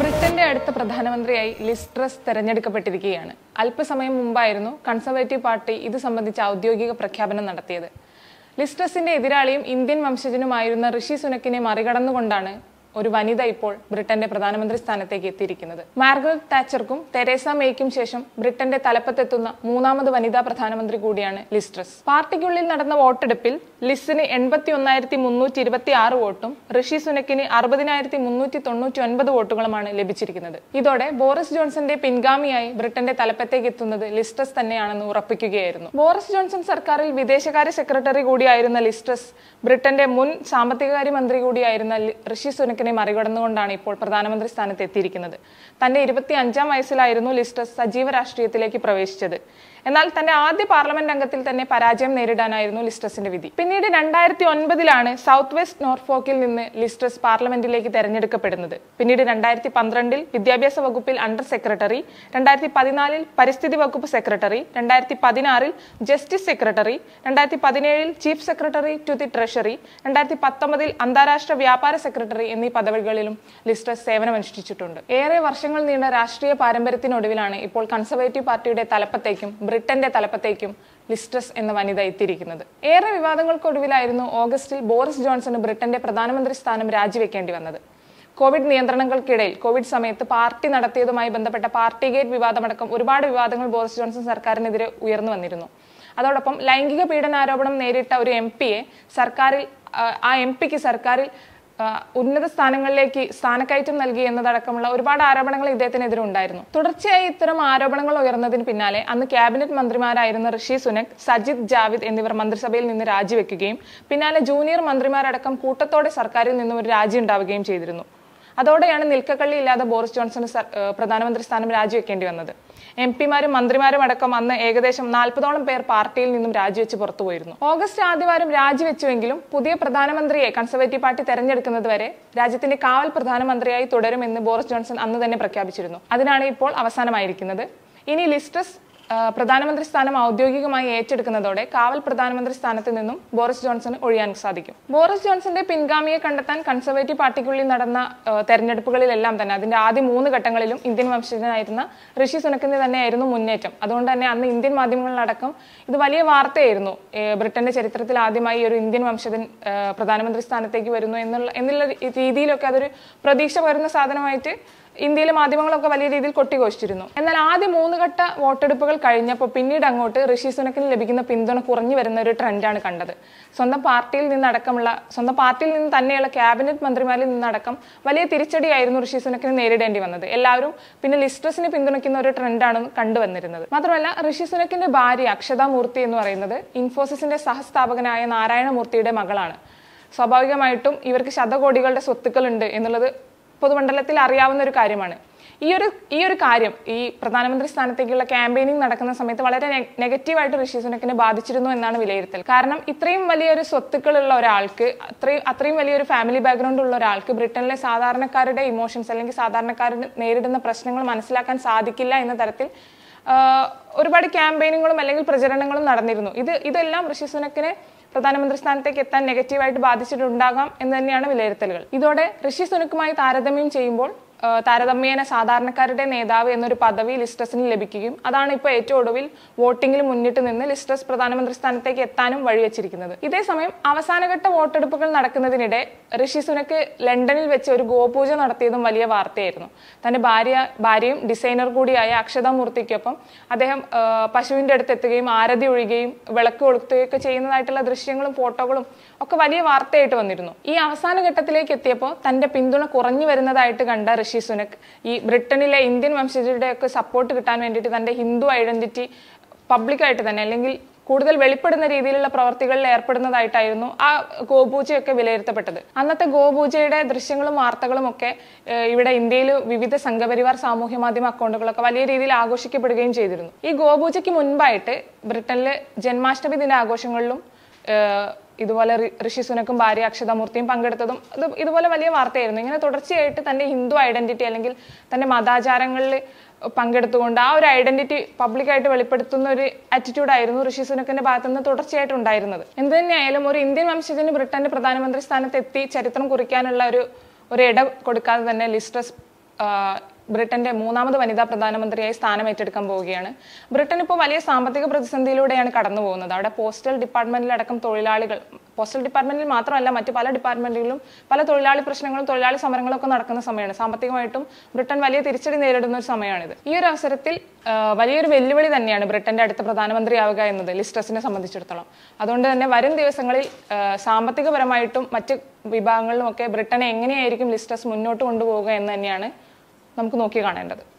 ബ്രിട്ടന്റെ അടുത്ത പ്രധാനമന്ത്രിയായി ലിസ്ട്രസ് തെരഞ്ഞെടുക്കപ്പെട്ടിരിക്കുകയാണ്. അല്പസമയം മുമ്പായിരുന്നു കൺസർവേറ്റീവ് പാർട്ടി ഇത് സംബന്ധിച്ച ഔദ്യോഗിക പ്രഖ്യാപനം നടത്തിയത്. ലിസ്ട്രസിന്റെ എതിരാളിയും ഇന്ത്യൻ വംശജനുമായിരുന്ന ഋഷി സുനക്കിനെ മറികടന്നുകൊണ്ടാണ് ഒരു വനിത ഇപ്പോൾ ബ്രിട്ടന്റെ പ്രധാനമന്ത്രി സ്ഥാനത്തേക്ക് എത്തിയിരിക്കുന്നത്. മാർഗരറ്റ് താച്ചർക്കും തെരേസ മേയ്ക്കും ശേഷം ബ്രിട്ടന്റെ തലപ്പത്തെത്തുന്ന മൂന്നാമത് വനിതാ പ്രധാനമന്ത്രി കൂടിയാണ് ലിസ്ട്രസ്. പാർട്ടിക്കുള്ളിൽ നടന്ന വോട്ടെടുപ്പിൽ ലിസിന് എൺപത്തി ഒന്നായിരത്തി മുന്നൂറ്റി ഇരുപത്തി ആറ് വോട്ടും ഋഷി സുനക്കിന് അറുപതിനായിരത്തി മുന്നൂറ്റി തൊണ്ണൂറ്റി ഒൻപത് വോട്ടുകളുമാണ് ലഭിച്ചിരിക്കുന്നത്. ഇതോടെ ബോറിസ് ജോൺസന്റെ പിൻഗാമിയായി ബ്രിട്ടന്റെ തലപ്പത്തേക്ക് എത്തുന്നത് ലിസ്ട്രസ് തന്നെയാണെന്ന് ഉറപ്പിക്കുകയായിരുന്നു. ബോറിസ് ജോൺസൺ സർക്കാരിൽ വിദേശകാര്യ സെക്രട്ടറി കൂടിയായിരുന്ന ലിസ്ട്രസ് ബ്രിട്ടന്റെ മുൻ സാമ്പത്തികകാര്യ മന്ത്രി കൂടിയായിരുന്ന ഋഷി ഋഷി സുനക്കിനെ മറികടന്നുകൊണ്ടാണ് ഇപ്പോൾ പ്രധാനമന്ത്രി സ്ഥാനത്ത് എത്തിയിരിക്കുന്നത് തന്റെ ഇരുപത്തി അഞ്ചാം വയസ്സിലായിരുന്നു ലിസ്റ്റസ് സജീവ രാഷ്ട്രീയത്തിലേക്ക് പ്രവേശിച്ചത്. എന്നാൽ തന്റെ ആദ്യ പാർലമെന്റ് അംഗത്തിൽ തന്നെ പരാജയം നേരിടാനായിരുന്നു ലിസ്ട്രസിന്റെ വിധി. പിന്നീട് രണ്ടായിരത്തി ഒൻപതിലാണ് സൗത്ത് വെസ്റ്റ് നോർഫോക്കിൽ നിന്ന് ലിസ്ട്രസ് പാർലമെന്റിലേക്ക് തെരഞ്ഞെടുക്കപ്പെടുന്നത്. പിന്നീട് രണ്ടായിരത്തി പന്ത്രണ്ടിൽ വിദ്യാഭ്യാസ വകുപ്പിൽ അണ്ടർ സെക്രട്ടറി രണ്ടായിരത്തി പതിനാലിൽ പരിസ്ഥിതി വകുപ്പ് സെക്രട്ടറി രണ്ടായിരത്തി പതിനാറിൽ ജസ്റ്റിസ് സെക്രട്ടറി രണ്ടായിരത്തി പതിനേഴിൽ chief secretary to the treasury രണ്ടായിരത്തി പത്തൊമ്പതിൽ അന്താരാഷ്ട്ര വ്യാപാര സെക്രട്ടറി എന്നീ പദവികളിലും ലിസ്ട്രസ് സേവനമനുഷ്ഠിച്ചിട്ടുണ്ട്. ഏറെ വർഷങ്ങൾ നീണ്ട രാഷ്ട്രീയ പാരമ്പര്യത്തിനൊടുവിലാണ് ഇപ്പോൾ കൺസർവേറ്റീവ് പാർട്ടിയുടെ തലപ്പത്തേക്കും ബ്രിട്ടന്റെ തലപ്പത്തേക്കും ലിസ്ട്രസ് എന്ന വനിത എത്തിയിരിക്കുന്നത്. ഏറെ വിവാദങ്ങൾക്കൊടുവിലായിരുന്നു ഓഗസ്റ്റിൽ ബോറിസ് ജോൺസണ് ബ്രിട്ടന്റെ പ്രധാനമന്ത്രി സ്ഥാനം രാജിവെക്കേണ്ടി വന്നത്. കോവിഡ് നിയന്ത്രണങ്ങൾക്കിടയിൽ കോവിഡ് സമയത്ത് പാർട്ടി നടത്തിയതുമായി ബന്ധപ്പെട്ട പാർട്ടി ഗേറ്റ് വിവാദമടക്കം ഒരുപാട് വിവാദങ്ങൾ ബോറിസ് ജോൺസൺ സർക്കാരിനെതിരെ ഉയർന്നു വന്നിരുന്നു. അതോടൊപ്പം ലൈംഗിക പീഡനാരോപണം നേരിട്ട ഒരു എം പിയെ സർക്കാരിൽ ആ, എം പിക്ക് സർക്കാരിൽ ഉന്നത സ്ഥാനങ്ങളിലേക്ക് സ്ഥാനക്കയറ്റം നൽകി എന്നതടക്കമുള്ള ഒരുപാട് ആരോപണങ്ങൾ ഇദ്ദേഹത്തിനെതിരെ ഉണ്ടായിരുന്നു. തുടർച്ചയായി ഇത്തരം ആരോപണങ്ങൾ ഉയർന്നതിന് പിന്നാലെ അന്ന് ക്യാബിനറ്റ് മന്ത്രിമാരായിരുന്ന ഋഷി സുനക് സജിത് ജാവിദ് എന്നിവർ മന്ത്രിസഭയിൽ നിന്ന് രാജിവെക്കുകയും പിന്നാലെ ജൂനിയർ മന്ത്രിമാരടക്കം കൂട്ടത്തോടെ സർക്കാരിൽ നിന്നും ഒരു രാജി ഉണ്ടാവുകയും ചെയ്തിരുന്നു. അതോടെയാണ് നിൽക്കക്കള്ളി ഇല്ലാതെ ബോറിസ് ജോൺസൺ പ്രധാനമന്ത്രി സ്ഥാനം രാജിവെക്കേണ്ടി വന്നത്. എം പിമാരും മന്ത്രിമാരും അടക്കം അന്ന് ഏകദേശം നാൽപ്പതോളം പേർ പാർട്ടിയിൽ നിന്നും രാജിവെച്ച് പുറത്തുപോയിരുന്നു ഓഗസ്റ്റ് ആദ്യവാരം രാജിവെച്ചുവെങ്കിലും പുതിയ പ്രധാനമന്ത്രിയെ കൺസർവേറ്റീവ് പാർട്ടി തെരഞ്ഞെടുക്കുന്നത് വരെ രാജ്യത്തിന്റെ കാവൽ പ്രധാനമന്ത്രിയായി തുടരുമെന്ന് ബോറിസ് ജോൺസൺ അന്ന് തന്നെ പ്രഖ്യാപിച്ചിരുന്നു. അതിനാണ് ഇപ്പോൾ അവസാനമായിരിക്കുന്നത്. ഇനി ലിസ്ട്രസ് ആ, പ്രധാനമന്ത്രി സ്ഥാനം ഔദ്യോഗികമായി ഏറ്റെടുക്കുന്നതോടെ കാവൽ പ്രധാനമന്ത്രി സ്ഥാനത്ത് നിന്നും ബോറിസ് ജോൺസണ് ഒഴിയാൻ സാധിക്കും. ബോറിസ് ജോൺസന്റെ പിൻഗാമിയെ കണ്ടെത്താൻ കൺസർവേറ്റീവ് പാർട്ടിക്കുള്ളിൽ നടന്ന തെരഞ്ഞെടുപ്പുകളിലെല്ലാം തന്നെ അതിന്റെ ആദ്യ മൂന്ന് ഘട്ടങ്ങളിലും ഇന്ത്യൻ വംശജനായിരുന്ന ഋഷി സുനക്കിന് തന്നെയായിരുന്നു മുന്നേറ്റം. അതുകൊണ്ട് തന്നെ അന്ന് ഇന്ത്യൻ മാധ്യമങ്ങളിലടക്കം ഇത് വലിയ വാർത്തയായിരുന്നു. ബ്രിട്ടന്റെ ചരിത്രത്തിൽ ആദ്യമായി ഒരു ഇന്ത്യൻ വംശജൻ പ്രധാനമന്ത്രി സ്ഥാനത്തേക്ക് വരുന്നു എന്നുള്ള എന്നുള്ള രീതിയിലൊക്കെ അതൊരു പ്രതീക്ഷ വരുന്ന സാധനമായിട്ട് ഇന്ത്യയിലെ മാധ്യമങ്ങളൊക്കെ വലിയ രീതിയിൽ കൊട്ടിഘോഷിച്ചിരുന്നു. എന്നാൽ ആദ്യ മൂന്ന് ഘട്ട വോട്ടെടുപ്പുകൾ കഴിഞ്ഞപ്പോൾ പിന്നീട് അങ്ങോട്ട് ഋഷി സുനക്കിന് ലഭിക്കുന്ന പിന്തുണ കുറഞ്ഞു വരുന്ന ഒരു ട്രെൻഡാണ് കണ്ടത്. സ്വന്തം പാർട്ടിയിൽ നിന്നടക്കമുള്ള സ്വന്തം പാർട്ടിയിൽ നിന്ന് തന്നെയുള്ള ക്യാബിനറ്റ് മന്ത്രിമാരിൽ നിന്നടക്കം വലിയ തിരിച്ചടിയായിരുന്നു ഋഷി സുനക്കിന് നേരിടേണ്ടി വന്നത്. എല്ലാവരും പിന്നെ ലിസ്ട്രസിനെ പിന്തുണയ്ക്കുന്ന ഒരു ട്രെൻഡാണ് കണ്ടുവന്നിരുന്നത്. മാത്രമല്ല ഋഷി സുനക്കിന്റെ ഭാര്യ അക്ഷതാ മൂർത്തി എന്ന് പറയുന്നത് ഇൻഫോസിസിന്റെ സഹസ്ഥാപകനായ നാരായണമൂർത്തിയുടെ മകളാണ്. സ്വാഭാവികമായിട്ടും ഇവർക്ക് ശതകോടികളുടെ സ്വത്തുക്കളുണ്ട് എന്നുള്ളത് പൊതുമണ്ഡലത്തിൽ അറിയാവുന്ന ഒരു കാര്യമാണ്. ഈ ഒരു ഈ ഒരു കാര്യം ഈ പ്രധാനമന്ത്രി സ്ഥാനത്തേക്കുള്ള ക്യാമ്പയിനിങ് നടക്കുന്ന സമയത്ത് വളരെ നെഗറ്റീവായിട്ട് ഋഷി സുനക്കിനെ ബാധിച്ചിരുന്നു എന്നാണ് വിലയിരുത്തൽ. കാരണം ഇത്രയും വലിയൊരു സ്വത്തുക്കളുള്ള ഒരാൾക്ക് അത്രയും അത്രയും വലിയൊരു ഫാമിലി ബാക്ക്ഗ്രൗണ്ട് ഉള്ള ഒരാൾക്ക് ബ്രിട്ടനിലെ സാധാരണക്കാരുടെ ഇമോഷൻസ് അല്ലെങ്കിൽ സാധാരണക്കാർ നേരിടുന്ന പ്രശ്നങ്ങൾ മനസ്സിലാക്കാൻ സാധിക്കില്ല എന്ന തരത്തിൽ ഒരുപാട് ക്യാമ്പയിനുകളും അല്ലെങ്കിൽ പ്രചരണങ്ങളും നടന്നിരുന്നു. ഇത് ഇതെല്ലാം ഋഷി സുനക്കിനെ പ്രധാനമന്ത്രി സ്ഥാനത്തേക്ക് എത്താൻ നെഗറ്റീവായിട്ട് ബാധിച്ചിട്ടുണ്ടാകാം എന്ന് തന്നെയാണ് വിലയിരുത്തലുകൾ. ഇതോടെ ഋഷി സുനക്കുമായി താരതമ്യം ചെയ്യുമ്പോൾ താരതമ്യേന സാധാരണക്കാരുടെ നേതാവ് എന്നൊരു പദവി ലിസ്ട്രസിന് ലഭിക്കുകയും അതാണ് ഇപ്പോൾ ഏറ്റവും ഒടുവിൽ വോട്ടിംഗിൽ മുന്നിട്ട് നിന്ന് ലിസ്ട്രസ് പ്രധാനമന്ത്രി സ്ഥാനത്തേക്ക് എത്താനും വഴിവെച്ചിരിക്കുന്നത്. ഇതേസമയം അവസാനഘട്ട വോട്ടെടുപ്പുകൾ നടക്കുന്നതിനിടെ ഋഷി സുനക്ക് ലണ്ടനിൽ വെച്ച് ഒരു ഗോപൂജ നടത്തിയതും വലിയ വാർത്തയായിരുന്നു. തന്റെ ഭാര്യ ഭാര്യയും ഡിസൈനർ കൂടിയായ അക്ഷത മൂർത്തിക്കൊപ്പം അദ്ദേഹം പശുവിന്റെ അടുത്ത് എത്തുകയും ആരതി ഒഴുകുകയും വിളക്ക് കൊളുത്തുകയൊക്കെ ചെയ്യുന്നതായിട്ടുള്ള ദൃശ്യങ്ങളും ഫോട്ടോകളും ഒക്കെ വലിയ വാർത്തയായിട്ട് വന്നിരുന്നു. ഈ അവസാന ഘട്ടത്തിലേക്ക് എത്തിയപ്പോൾ തന്റെ പിന്തുണ കുറഞ്ഞു വരുന്നതായിട്ട് കണ്ട ഋഷി സുനക്. ഈ ബ്രിട്ടനിലെ ഇന്ത്യൻ വംശജരുടെയൊക്കെ സപ്പോർട്ട് കിട്ടാൻ വേണ്ടിയിട്ട് തന്റെ ഹിന്ദു ഐഡന്റിറ്റി പബ്ലിക്കായിട്ട് തന്നെ അല്ലെങ്കിൽ കൂടുതൽ വെളിപ്പെടുന്ന രീതിയിലുള്ള പ്രവർത്തികളിൽ ഏർപ്പെടുന്നതായിട്ടായിരുന്നു ആ ഗോപൂജയൊക്കെ വിലയിരുത്തപ്പെട്ടത്. അന്നത്തെ ഗോപൂജയുടെ ദൃശ്യങ്ങളും വാർത്തകളും ഒക്കെ ഇവിടെ ഇന്ത്യയിൽ വിവിധ സംഘപരിവാർ സാമൂഹ്യ മാധ്യമ അക്കൗണ്ടുകളൊക്കെ വലിയ രീതിയിൽ ആഘോഷിക്കപ്പെടുകയും ചെയ്തിരുന്നു. ഈ ഗോപൂജയ്ക്ക് മുൻപായിട്ട് ബ്രിട്ടനിലെ ജന്മാഷ്ടമി ദിന ആഘോഷങ്ങളിലും ഏഹ്, ഇതുപോലെ ഋഷി സുനക്കും ഭാര്യ അക്ഷതമൂർത്തിയും പങ്കെടുത്തതും ഇത് ഇതുപോലെ വലിയ വാർത്തയായിരുന്നു. ഇങ്ങനെ തുടർച്ചയായിട്ട് തന്റെ ഹിന്ദു ഐഡന്റിറ്റി അല്ലെങ്കിൽ തന്റെ മതാചാരങ്ങളിൽ പങ്കെടുത്തുകൊണ്ട് ആ ഒരു ഐഡന്റിറ്റി പബ്ലിക്കായിട്ട് വെളിപ്പെടുത്തുന്ന ഒരു ആറ്റിറ്റ്യൂഡ് ആയിരുന്നു ഋഷി സുനക്കിന്റെ ഭാഗത്തു നിന്ന് തുടർച്ചയായിട്ട് ഉണ്ടായിരുന്നത്. എന്ത് തന്നെയായാലും ഒരു ഇന്ത്യൻ വംശജന് ബ്രിട്ടന്റെ പ്രധാനമന്ത്രി സ്ഥാനത്ത് എത്തി ചരിത്രം കുറിക്കാനുള്ള ഒരു ഒരു ഇട കൊടുക്കാതെ തന്നെ ലിസ്ട്രസ് ബ്രിട്ടന്റെ മൂന്നാമത് വനിതാ പ്രധാനമന്ത്രിയായി സ്ഥാനം ഏറ്റെടുക്കാൻ പോവുകയാണ്. ബ്രിട്ടൻ ഇപ്പോൾ വലിയ സാമ്പത്തിക പ്രതിസന്ധിയിലൂടെയാണ് കടന്നു പോകുന്നത്. അവിടെ പോസ്റ്റൽ ഡിപ്പാർട്ട്മെന്റിലടക്കം തൊഴിലാളികൾ പോസ്റ്റൽ ഡിപ്പാർട്ട്മെന്റിൽ മാത്രമല്ല മറ്റു പല ഡിപ്പാർട്ട്മെന്റുകളിലും പല തൊഴിലാളി പ്രശ്നങ്ങളും തൊഴിലാളി സമരങ്ങളും ഒക്കെ നടക്കുന്ന സമയമാണ്. സാമ്പത്തികമായിട്ടും ബ്രിട്ടൻ വലിയ തിരിച്ചടി നേരിടുന്ന ഒരു സമയമാണിത്. ഈ ഒരു അവസരത്തിൽ വലിയൊരു വെല്ലുവിളി തന്നെയാണ് ബ്രിട്ടന്റെ അടുത്ത പ്രധാനമന്ത്രിയാവുക എന്നത് ലിസ്ട്രസിനെ സംബന്ധിച്ചിടത്തോളം. അതുകൊണ്ട് തന്നെ വരും ദിവസങ്ങളിൽ സാമ്പത്തികപരമായിട്ടും മറ്റ് വിഭാഗങ്ങളിലുമൊക്കെ ബ്രിട്ടനെ എങ്ങനെയായിരിക്കും ലിസ്റ്റസ് മുന്നോട്ട് കൊണ്ടുപോകുക എന്ന് തന്നെയാണ് നമുക്ക് നോക്കി കാണേണ്ടത്.